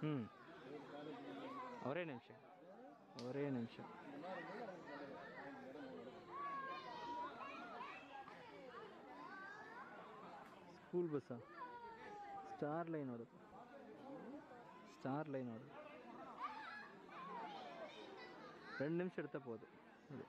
ಹ್ಞೂ ಅವರೇ ನಿಮಿಷ ಅವರೇ ನಿಮಿಷ ಸ್ಕೂಲ್ ಬಸ್ಸಾ ಸ್ಟಾರ್ ಲೈನ್ ಅದು ಸ್ಟಾರ್ ಲೈನ್ ಅದು ரெண்டு நிமிஷம் எடுத்தால் போதும் இது